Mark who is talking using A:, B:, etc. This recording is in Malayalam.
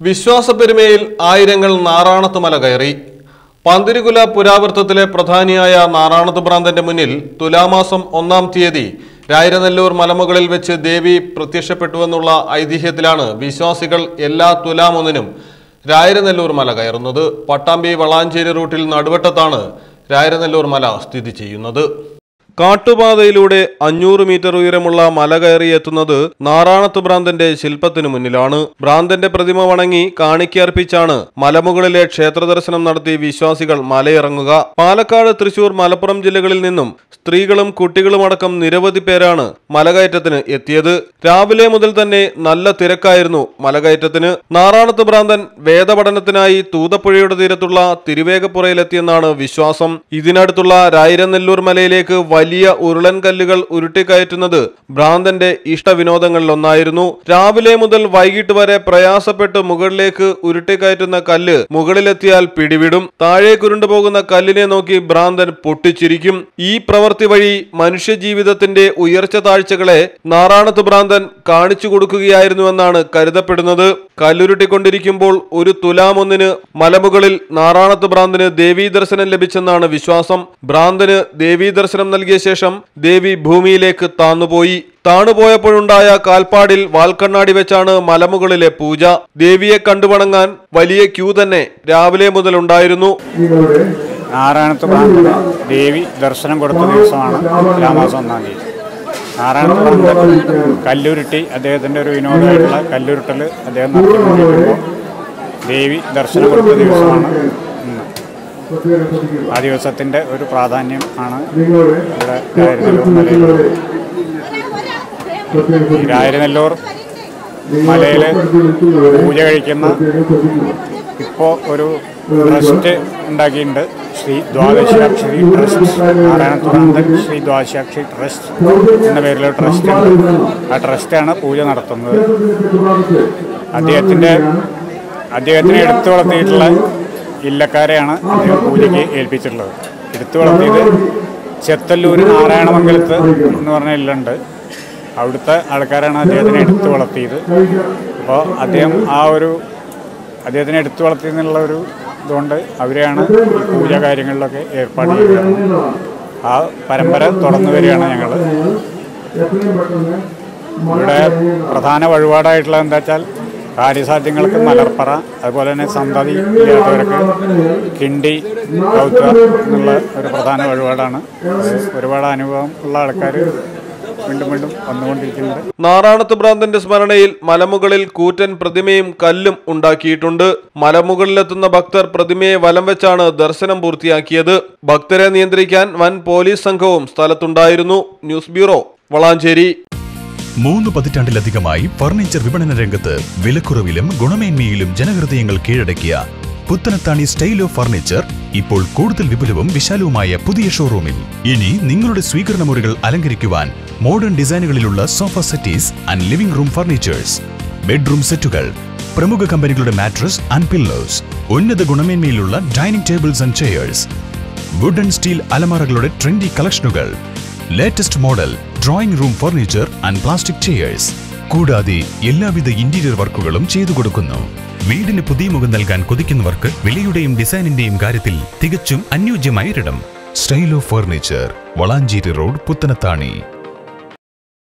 A: വിശ്വാസപ്പെരുമയിൽ ആയിരങ്ങൾ നാറാണത്തുമല കയറി. പന്തിരികുല പുരാവൃത്തത്തിലെ പ്രധാനിയായ നാറാണത്ത് ഭ്രാന്തന്റെ മുന്നിൽ തുലാമാസം ഒന്നാം തീയതി രായിരനെല്ലൂർ മലമുകളിൽ വെച്ച് ദേവി പ്രത്യക്ഷപ്പെട്ടുവെന്നുള്ള ഐതിഹ്യത്തിലാണ് വിശ്വാസികൾ എല്ലാ തുലാമൊന്നിനും രായിരനെല്ലൂർ മല കയറുന്നത്. പട്ടാമ്പി വളാഞ്ചേരി റൂട്ടിൽ നടുവട്ടത്താണ് രായിരനെല്ലൂർ മല സ്ഥിതി ചെയ്യുന്നത്. കാട്ടുപാതയിലൂടെ അഞ്ഞൂറ് മീറ്റർ ഉയരമുള്ള മല കയറി എത്തുന്നത് നാറാണത്ത് ഭ്രാന്തന്റെ ശില്പത്തിനു മുന്നിലാണ്. ഭ്രാന്തന്റെ പ്രതിമ വണങ്ങി കാണിക്കർപ്പിച്ചാണ് മലമുകളിലെ ക്ഷേത്ര ദർശനം നടത്തി വിശ്വാസികൾ മലയിറങ്ങുക. പാലക്കാട് തൃശൂർ മലപ്പുറം ജില്ലകളിൽ നിന്നും സ്ത്രീകളും കുട്ടികളുമടക്കം നിരവധി പേരാണ് മലകയറ്റത്തിന് എത്തിയത്. രാവിലെ മുതൽ തന്നെ നല്ല തിരക്കായിരുന്നു മലകയറ്റത്തിന്. നാറാണത്ത് ഭ്രാന്തൻ വേദപഠനത്തിനായി തൂതപ്പുഴയുടെ തീരത്തുള്ള തിരുവേഗപ്പുറയിലെത്തിയെന്നാണ് വിശ്വാസം. ഇതിനടുത്തുള്ള രായിരനെല്ലൂർ മലയിലേക്ക് വലിയ ഉരുളൻ കല്ലുകൾ ഉരുട്ടിക്കയറ്റുന്നത് ഭ്രാന്തന്റെ ഇഷ്ടവിനോദങ്ങളിലൊന്നായിരുന്നു. രാവിലെ മുതൽ വൈകിട്ട് വരെ പ്രയാസപ്പെട്ട് മുകളിലേക്ക് ഉരുട്ടിക്കയറ്റുന്ന കല്ല് മുകളിലെത്തിയാൽ പിടിവിടും. താഴേക്കുരുണ്ടു പോകുന്ന കല്ലിനെ നോക്കി ഭ്രാന്തൻ പൊട്ടിച്ചിരിക്കും. ഈ പ്രവൃത്തി വഴി മനുഷ്യജീവിതത്തിന്റെ ഉയർച്ച താഴ്ചകളെ നാറാണത്ത് ഭ്രാന്തൻ കാണിച്ചു കൊടുക്കുകയായിരുന്നുവെന്നാണ് കരുതപ്പെടുന്നത്. കല്ലുരുട്ടിക്കൊണ്ടിരിക്കുമ്പോൾ ഒരു തുലാമൊന്നിന് മലമുകളിൽ നാറാണത്ത് ഭ്രാന്തന് ദേവീദർശനം ലഭിച്ചെന്നാണ് വിശ്വാസം. ഭ്രാന്തന് ദേവീ ദർശനം നൽകിയ ശേഷം ദേവി ഭൂമിയിലേക്ക് താന്നുപോയി. താണുപോയപ്പോഴുണ്ടായ കാൽപ്പാടിൽ വാൽക്കണ്ണാടി വെച്ചാണ് മലമുകളിലെ പൂജ. ദേവിയെ കണ്ടുവണങ്ങാൻ വലിയ ക്യൂ തന്നെ രാവിലെ മുതൽ ഉണ്ടായിരുന്നു.
B: നാരായണത്ത് പ്രാന്തന് ദേവി ദർശനം കൊടുത്ത ദിവസമാണ് തുലാമാസം ഒന്നാം തീയതി. നാരായണത്ത് പ്രാന്തൻ കല്ലുരുട്ടി അദ്ദേഹത്തിന്റെ ഒരു വിനോദമായിട്ടുള്ള കല്ലുരുട്ടൽ അദ്ദേഹം നടത്തിക്കൊണ്ടിരിക്കുമ്പോൾ ദേവി ദർശനം കൊടുത്ത ദിവസമാണ് ആ ദിവസത്തിന്റെ ഒരു പ്രാധാന്യം ആണ് ഇവിടെ രായരനെല്ലൂർ മലയിൽ രായരനെല്ലൂർ മലയിൽ പൂജ കഴിക്കുന്ന ഇപ്പോൾ ഒരു ട്രസ്റ്റ് ഉണ്ടാക്കിയിട്ടുണ്ട്. ശ്രീ ദ്വാദശാക്ഷരി ട്രസ്റ്റ്. നാരായണത്തുറാന്തൻ ശ്രീ ദ്വാദശാക്ഷി ട്രസ്റ്റ് എന്ന പേരിലുള്ള ട്രസ്റ്റ് ഉണ്ട്. ആ ട്രസ്റ്റാണ് പൂജ നടത്തുന്നത്. അദ്ദേഹത്തിന്റെ അദ്ദേഹത്തിനെ എടുത്തു വളർത്തിയിട്ടുള്ള ഇല്ലക്കാരെയാണ് അദ്ദേഹം പൂജയ്ക്ക് ഏൽപ്പിച്ചിട്ടുള്ളത്. എടുത്തു വളർത്തിയത് ചെത്തല്ലൂർ നാരായണമംഗലത്ത് എന്ന് പറഞ്ഞ ഇല്ലുണ്ട്. അവിടുത്തെ ആൾക്കാരാണ് അദ്ദേഹത്തിനെ എടുത്തു വളർത്തിയത്. അപ്പോൾ അദ്ദേഹം ആ ഒരു അദ്ദേഹത്തിനെ എടുത്തു വളർത്തിയെന്നുള്ള ഒരു ഇതുകൊണ്ട് അവരെയാണ് ഈ പൂജ കാര്യങ്ങളിലൊക്കെ ഏർപ്പാട് ചെയ്തത്. ആ പരമ്പര തുടർന്നു വരികയാണ് ഞങ്ങൾ ഇവിടെ പ്രധാന വഴിപാടായിട്ടുള്ളത് എന്താ വെച്ചാൽ കാര്യസാധ്യങ്ങൾക്ക് മലർപ്പറ അതുപോലെ തന്നെ സന്തതി ഇല്ലാത്തവർക്ക് കിണ്ടി കൗത്ത എന്നുള്ള ഒരു പ്രധാന വഴിപാടാണ്. ഒരുപാട് അനുഭവം ഉള്ള ആൾക്കാർ വീണ്ടും വീണ്ടും വന്നുകൊണ്ടിരിക്കുന്നത്.
A: നാറാണത്ത് ഭ്രാന്തന്റെ സ്മരണയിൽ മലമുകളിൽ കൂറ്റൻ പ്രതിമയും കല്ലും ഉണ്ടാക്കിയിട്ടുണ്ട്. മലമുകളിലെത്തുന്ന ഭക്തർ പ്രതിമയെ വലം വെച്ചാണ് ദർശനം പൂർത്തിയാക്കിയത്. ഭക്തരെ നിയന്ത്രിക്കാൻ വൻ പോലീസ് സംഘവും സ്ഥലത്തുണ്ടായിരുന്നു. News bureau Valanchery.
C: മൂന്ന് പതിറ്റാണ്ടിലധികമായി ഫർണിച്ചർ വിപണന രംഗത്ത് വിലക്കുറവിലും ഗുണമേന്മയിലും ജനഹൃദയങ്ങൾ കീഴടക്കിയ പുത്തനത്താണി സ്റ്റൈൽ ഓഫ് ഫർണിച്ചർ ഇപ്പോൾ കൂടുതൽ വിപുലവും വിശാലവുമായ പുതിയ ഷോറൂമിൽ. ഇനി നിങ്ങളുടെ സ്വീകരണ മുറികൾ അലങ്കരിക്കുവാൻ modern ഡിസൈനുകളിലുള്ള sofa settees and living room furnitures bedroom സെറ്റുകൾ പ്രമുഖ കമ്പനികളുടെ മാട്രസ് ആൻഡ് പില്ലോസ് ഉന്നത ഗുണമേന്മയിലുള്ള dining tables and chairs wooden steel അലമാറകളുടെ trendy കളക്ഷനുകൾ latest model drawing room furniture and plastic chairs. കൂടാതെ എല്ലാവിധ ഇന്റീരിയർ വർക്കുകളും ചെയ്തു കൊടുക്കുന്നു. വീടിന് പുതിയ മുഖം നൽകാൻ കൊതിക്കുന്നവർക്ക് വിലയുടെയും ഡിസൈനിന്റെയും കാര്യത്തിൽ തികച്ചും അനുയോജ്യമായ ഇടം style of furniture Valanchery road Puthanathani.